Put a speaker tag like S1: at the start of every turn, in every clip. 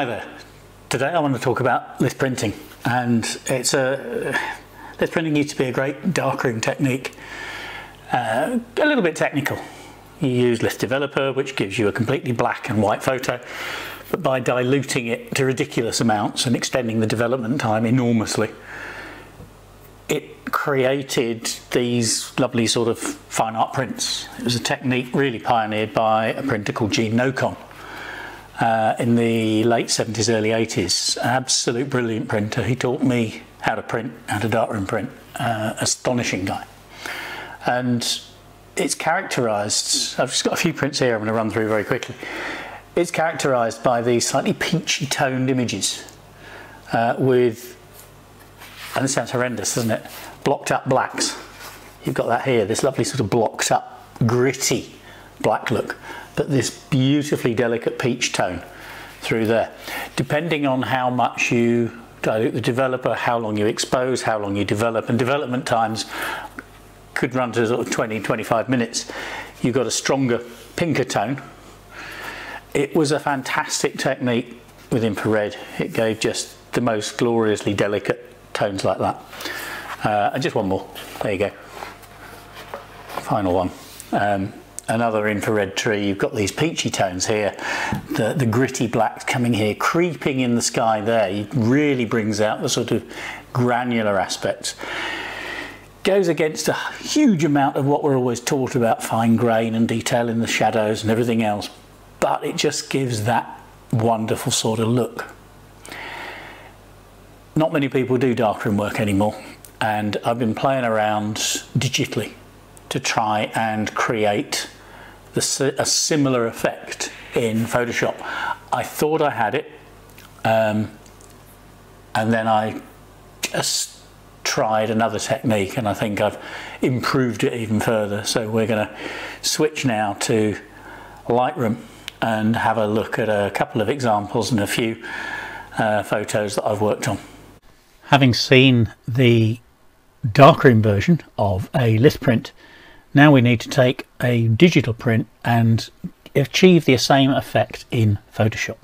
S1: Hi there. Today I want to talk about lith printing and it's a lith printing used to be a great darkroom technique. Uh, a little bit technical. You use lith developer which gives you a completely black and white photo but by diluting it to ridiculous amounts and extending the development time enormously it created these lovely sort of fine art prints. It was a technique really pioneered by a printer called Gene Nocon uh, in the late 70s, early 80s. Absolute brilliant printer. He taught me how to print, how to darkroom print. Uh, astonishing guy. And it's characterized, I've just got a few prints here I'm going to run through very quickly. It's characterized by these slightly peachy toned images uh, with, and this sounds horrendous, doesn't it? Blocked up blacks. You've got that here, this lovely sort of blocked up, gritty black look but this beautifully delicate peach tone through there. Depending on how much you dilute the developer, how long you expose, how long you develop, and development times could run to sort of 20, 25 minutes. You've got a stronger, pinker tone. It was a fantastic technique with infrared. It gave just the most gloriously delicate tones like that. Uh, and just one more. There you go. Final one. Um, another infrared tree, you've got these peachy tones here, the, the gritty black coming here, creeping in the sky there, it really brings out the sort of granular aspects. Goes against a huge amount of what we're always taught about fine grain and detail in the shadows and everything else, but it just gives that wonderful sort of look. Not many people do darkroom work anymore, and I've been playing around digitally to try and create the, a similar effect in Photoshop. I thought I had it, um, and then I just tried another technique, and I think I've improved it even further. So we're going to switch now to Lightroom and have a look at a couple of examples and a few uh, photos that I've worked on. Having seen the darkroom version of a lith print now we need to take a digital print and achieve the same effect in Photoshop.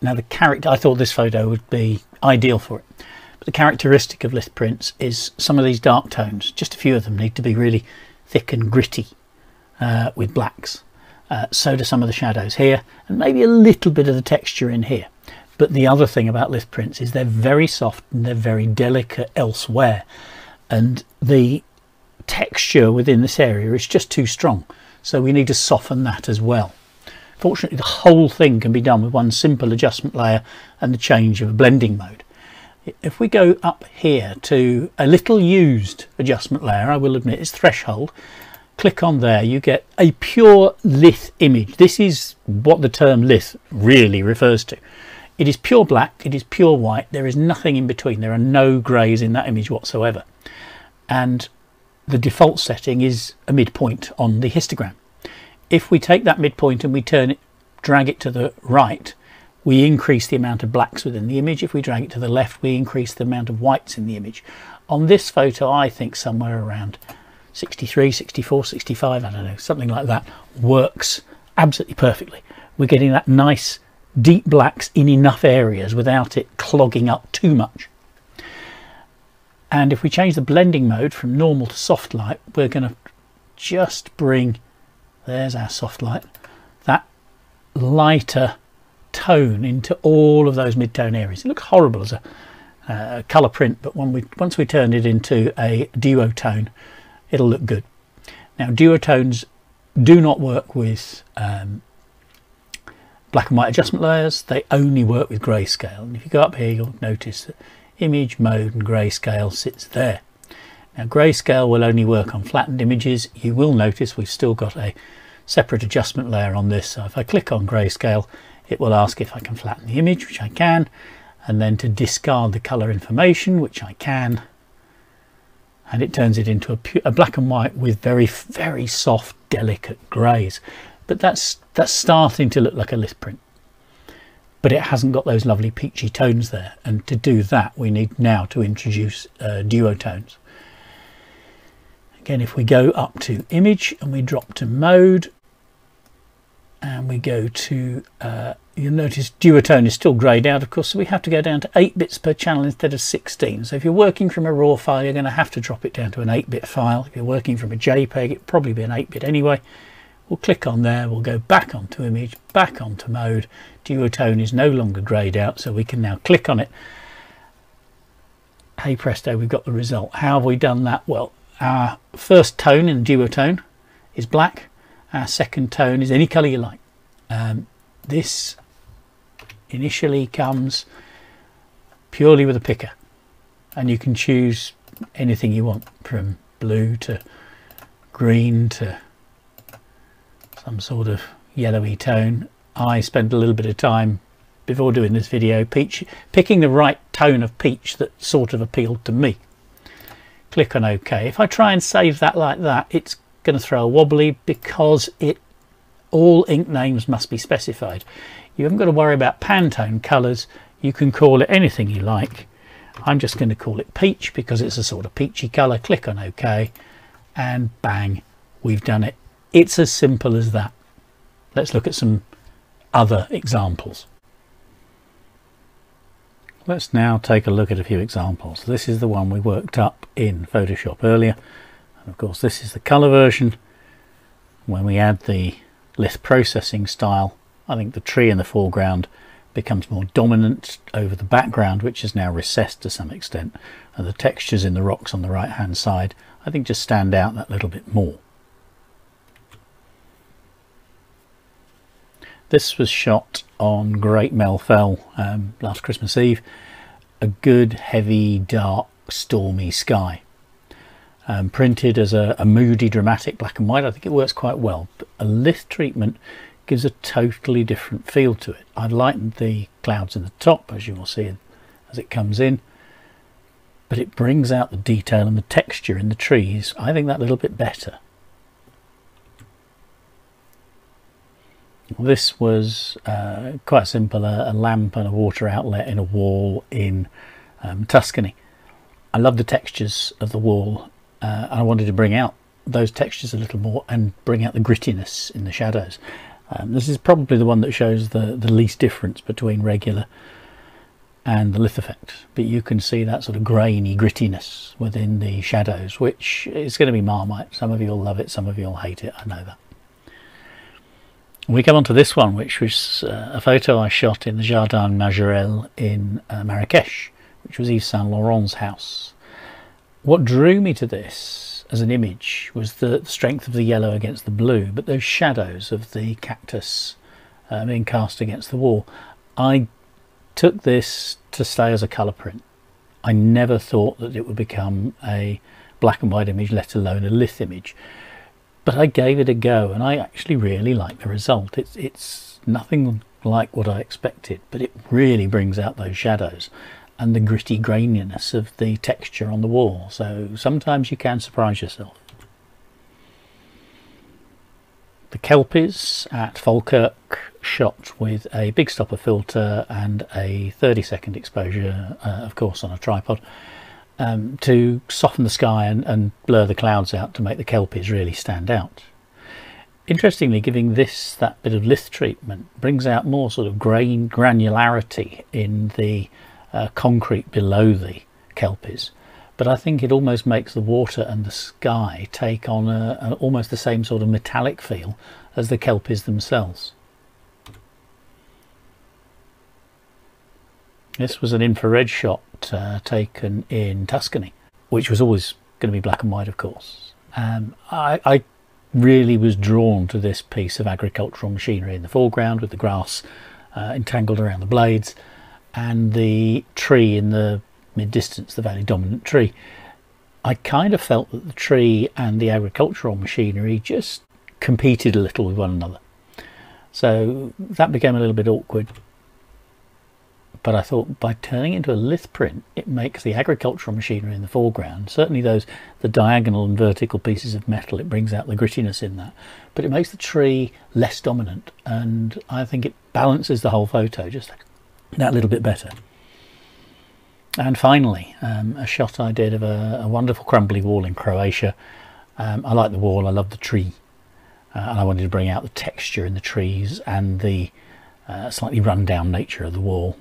S1: Now the character, I thought this photo would be ideal for it. But the characteristic of lith prints is some of these dark tones, just a few of them need to be really thick and gritty uh, with blacks. Uh, so do some of the shadows here and maybe a little bit of the texture in here. But the other thing about lith prints is they're very soft and they're very delicate elsewhere. And the texture within this area is just too strong. So we need to soften that as well. Fortunately, the whole thing can be done with one simple adjustment layer and the change of a blending mode. If we go up here to a little used adjustment layer, I will admit it's threshold, click on there, you get a pure lith image. This is what the term lith really refers to. It is pure black, it is pure white, there is nothing in between, there are no greys in that image whatsoever. And the default setting is a midpoint on the histogram. If we take that midpoint and we turn it, drag it to the right, we increase the amount of blacks within the image. If we drag it to the left, we increase the amount of whites in the image. On this photo, I think somewhere around 63, 64, 65, I don't know, something like that, works absolutely perfectly. We're getting that nice deep blacks in enough areas without it clogging up too much. And if we change the blending mode from normal to soft light, we're going to just bring, there's our soft light, that lighter tone into all of those mid-tone areas. It looks horrible as a uh, colour print, but when we, once we turn it into a duotone, it'll look good. Now, duotones do not work with um, black and white adjustment layers. They only work with grayscale. And if you go up here, you'll notice that image mode and grayscale sits there. Now grayscale will only work on flattened images. You will notice we've still got a separate adjustment layer on this. So if I click on grayscale, it will ask if I can flatten the image, which I can, and then to discard the color information, which I can, and it turns it into a, a black and white with very, very soft, delicate grays. But that's, that's starting to look like a lith print but it hasn't got those lovely peachy tones there. And to do that, we need now to introduce uh, duotones. Again, if we go up to image and we drop to mode and we go to uh, you'll notice duotone is still greyed out of course so we have to go down to 8 bits per channel instead of 16 so if you're working from a raw file you're going to have to drop it down to an 8 bit file if you're working from a JPEG it'll probably be an 8 bit anyway we'll click on there we'll go back onto image back onto mode. Duotone is no longer greyed out so we can now click on it. Hey presto we've got the result. How have we done that? Well our first tone in duotone is black. Our second tone is any color you like. Um, this initially comes purely with a picker and you can choose anything you want from blue to green to some sort of yellowy tone. I spent a little bit of time before doing this video peach picking the right tone of peach that sort of appealed to me. Click on OK. If I try and save that like that it's going to throw a wobbly because it all ink names must be specified. You haven't got to worry about Pantone colours. You can call it anything you like. I'm just going to call it peach because it's a sort of peachy colour. Click on OK and bang, we've done it. It's as simple as that. Let's look at some other examples. Let's now take a look at a few examples. This is the one we worked up in Photoshop earlier. And of course this is the colour version. When we add the lith processing style I think the tree in the foreground becomes more dominant over the background which is now recessed to some extent and the textures in the rocks on the right hand side I think just stand out that little bit more. This was shot on Great Mell Fell um, last Christmas Eve. A good, heavy, dark, stormy sky. Um, printed as a, a, moody, dramatic black and white. I think it works quite well. But a lith treatment gives a totally different feel to it. I've lightened the clouds in the top as you will see as it comes in but it brings out the detail and the texture in the trees I think that a little bit better. This was uh, quite simple, a, a, lamp and a water outlet in a wall in um, Tuscany. I love the textures of the wall uh, and I wanted to bring out those textures a little more and bring out the grittiness in the shadows. Um, this is probably the one that shows the, the least difference between regular and the lith effect but you can see that sort of grainy grittiness within the shadows which is going to be marmite some of you will love it some of you will hate it I know that we come on to this one which was uh, a photo I shot in the Jardin Majorelle in uh, Marrakesh which was Yves Saint Laurent's house what drew me to this as an image was the strength of the yellow against the blue, but those shadows of the cactus uh, being cast against the wall. I took this to stay as a colour print. I never thought that it would become a black and white image, let alone a lith image. But I gave it a go and I actually really like the result. It's, it's nothing like what I expected, but it really brings out those shadows and the gritty graininess of the texture on the wall. So sometimes you can surprise yourself. The Kelpies at Falkirk shot with a big stopper filter and a 30 second exposure, uh, of course on a tripod, um, to soften the sky and, and blur the clouds out to make the Kelpies really stand out. Interestingly, giving this that bit of lith treatment brings out more sort of grain granularity in the uh, concrete below the kelpies but I think it almost makes the water and the sky take on a, a, almost the same sort of metallic feel as the kelpies themselves. This was an infrared shot uh, taken in Tuscany, which was always going to be black and white, of course. Um, I, I, really was drawn to this piece of agricultural machinery in the foreground with the grass uh, entangled around the blades and the tree in the mid distance, the valley dominant tree. I kind of felt that the tree and the agricultural machinery just competed a little with one another. So that became a little bit awkward. But I thought by turning into a lith print, it makes the agricultural machinery in the foreground, certainly those the diagonal and vertical pieces of metal, it brings out the grittiness in that. But it makes the tree less dominant, and I think it balances the whole photo just that little bit better. And finally, um, a shot I did of a, a, wonderful crumbly wall in Croatia. Um, I like the wall, I love the tree, uh, and I wanted to bring out the texture in the trees and the uh, slightly run down nature of the wall.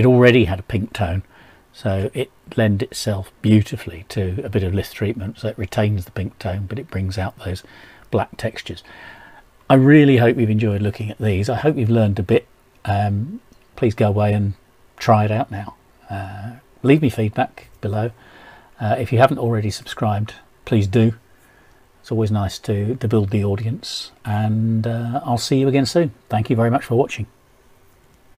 S1: It already had a pink tone, so it lends itself beautifully to a bit of lith treatment, so it retains the pink tone, but it brings out those black textures. I really hope you've enjoyed looking at these. I hope you've learned a bit. Um, please go away and try it out now. Uh, leave me feedback below. Uh, if you haven't already subscribed, please do. It's always nice to, to build the audience, and uh, I'll see you again soon. Thank you very much for watching.